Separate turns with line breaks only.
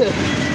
Yeah.